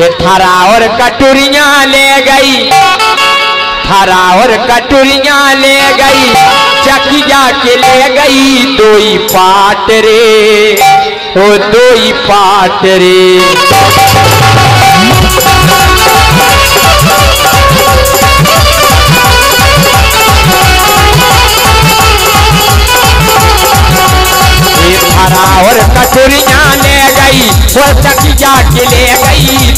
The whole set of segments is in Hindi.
थारा और कटोरिया ले गई। थारा और कटोरिया ले गई। चकिया के ले गई दो पाट रे ओ दो पाट रे और कटोरिया ले गई। वो चकिया के ले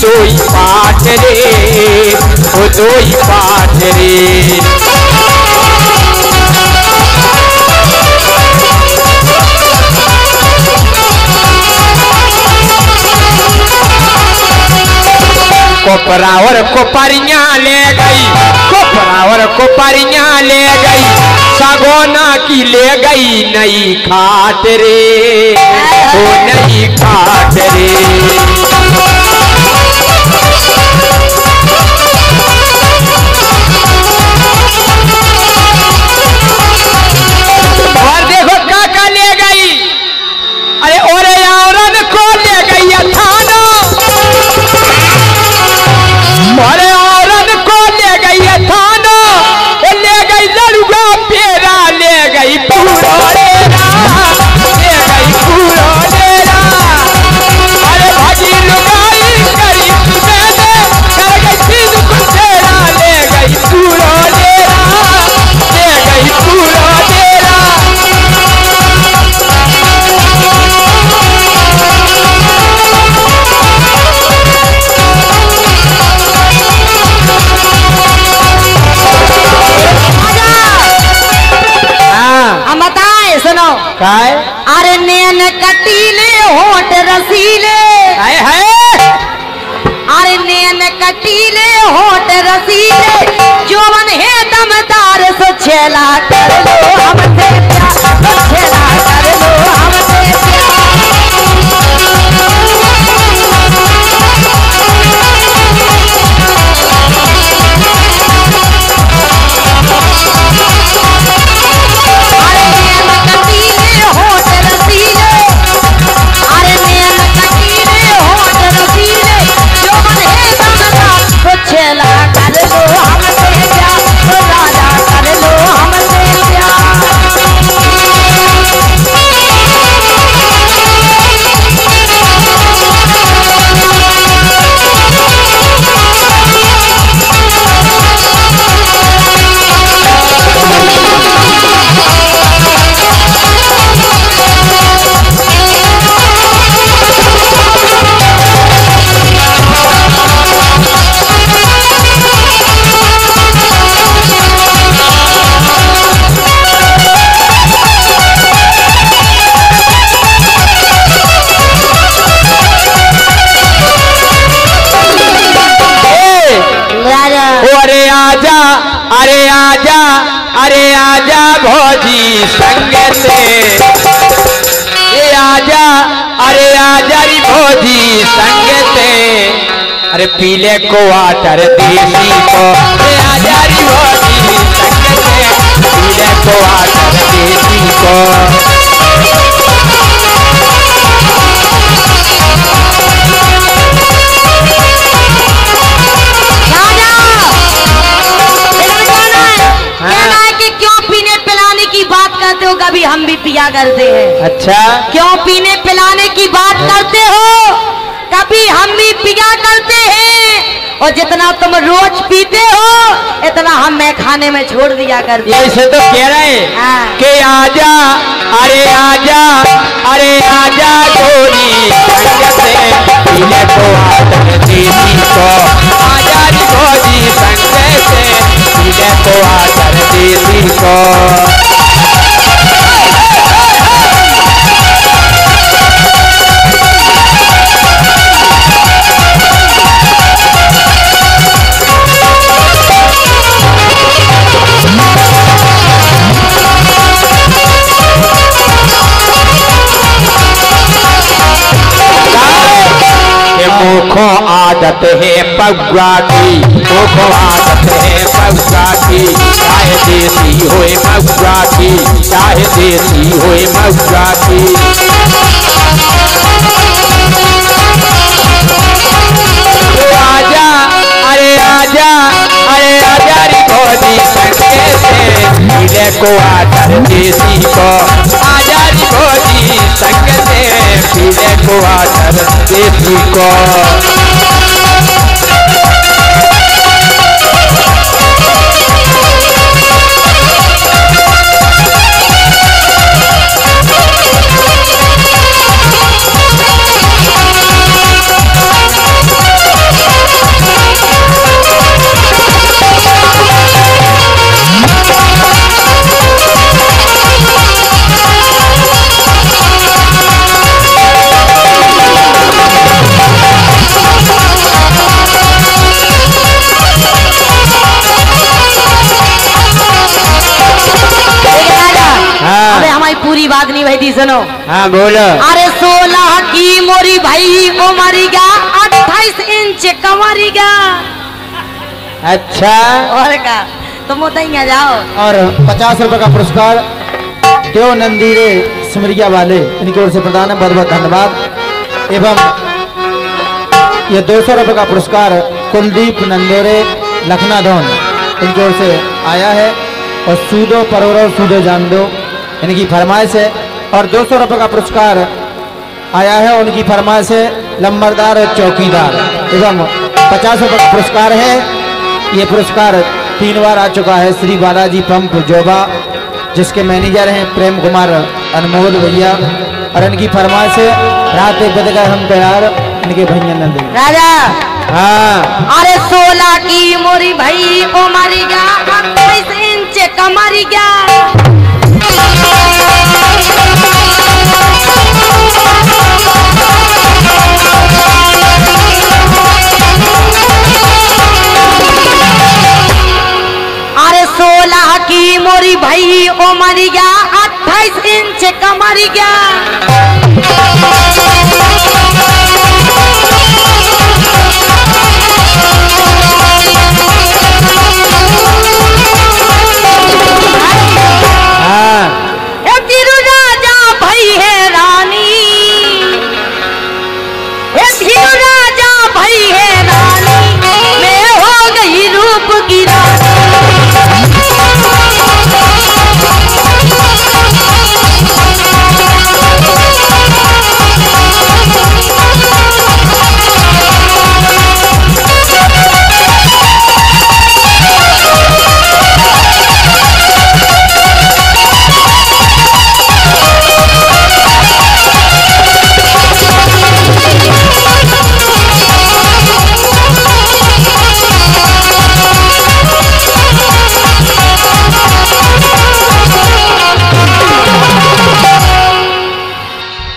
गई दो ही पाट रे, ओ दो ही पाट रे। कोपरा और कोपरिया ले गई कोपरा और कोपरिया ले गई, सगोना की ले गई नई खाट रे, ओ नई खाट रे। Para essa tchela अरे आजा अरे आजा भौजी संग से। ये आजा, अरे आजा रे भौजी संग से। अरे पीले को आटर देसी को। अरे आजा रे भौजी संग से, पीले को आटर देसी को। करते हो कभी हम भी पिया करते हैं। अच्छा। क्यों पीने पिलाने की बात करते हो? कभी हम भी पिया करते हैं। और जितना तुम रोज पीते हो इतना हम मैं खाने में छोड़ दिया करते हैं। ऐसे तो कह रहे हैं हाँ। कि आजा अरे आजा अरे आजा गोरी आदत है पगुआ की खूब आदत है पगुआ की चाहे देसी हो पगुआ की चाहे देसी हो पगुआ की आजा, अरे आजा अरे आजा रे मिले को आदर देसी को। आजा रे घोड़ी संग से। मिले को आदर देसी को। बात नहीं भाई थी सुनो हाँ बोलो। अरे सोलह की मोरी भाई उमरिगा अट्ठाईस इंच कमरिगा अच्छा। और का? तुम उतैया जाओ। और पचास रुपए का पुरस्कार देव नंदीरे सिमरिया वाले? इनकी ओर से प्रदान है बहुत बहुत धन्यवाद। एवं ये दो सौ रुपये का पुरस्कार कुलदीप नंदोरे लखनाधौन इनकी ओर से आया है। और सूदो परोरो सूदो जान दो। इनकी फरमाइश है और दो सौ रुपये का पुरस्कार आया है उनकी फरमाइश है लंबरदार चौकीदार। एवं पचास रुपये का पुरस्कार है। ये पुरस्कार तीन बार आ चुका है श्री बालाजी पंप जोबा जिसके मैनेजर हैं प्रेम कुमार अनमोल भैया। और इनकी फरमाइश है रात एक बजे का हम तैयार इनके भैया नंद राजा! हाँ। अरे सोलह की मोरी भाई अट्ठाईस इंच कमरिगा अरे सोलह की मोरी भाई गया अट्ठाईस इंच का मरी हाँ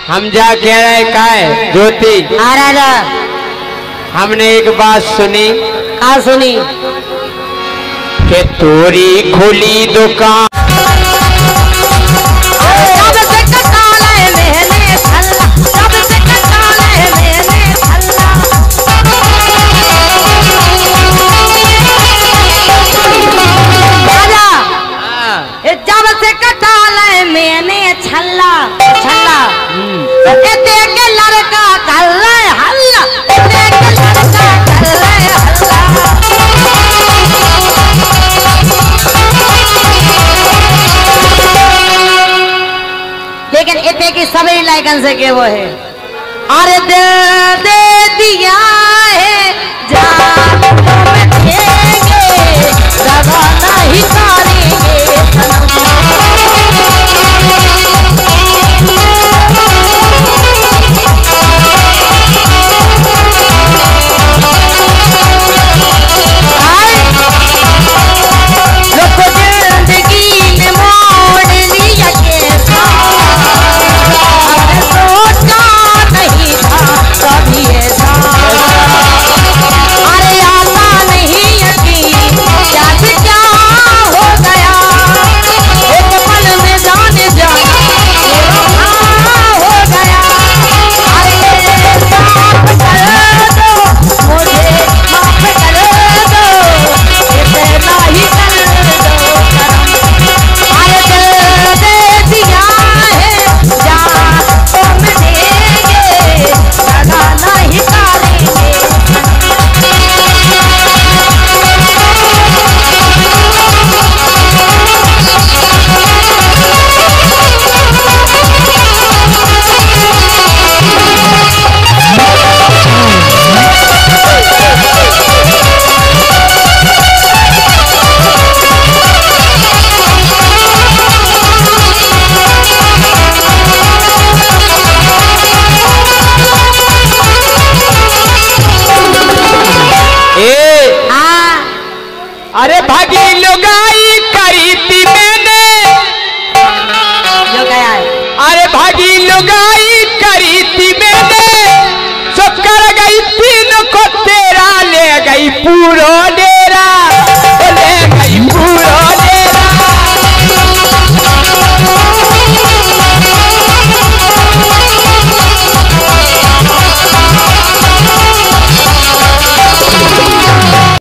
हम जा कह रहे का है ज्योति। हाँ राजा हमने एक बात सुनी। कहा सुनी? के तोरी खुली दुकान। लेकिन इतने की सभी लाइकन से के वो है। अरे दे, दे दिया है जान तो ही